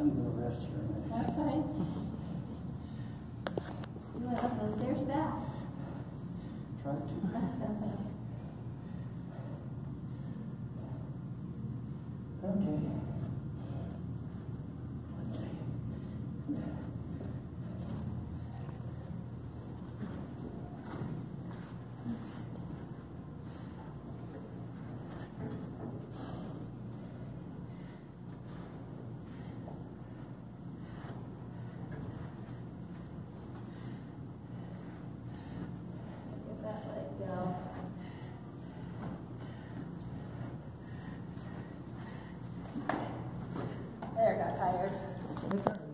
I'm gonna rest here a minute. That's fine. You went up those stairs fast. Try to. Thank you.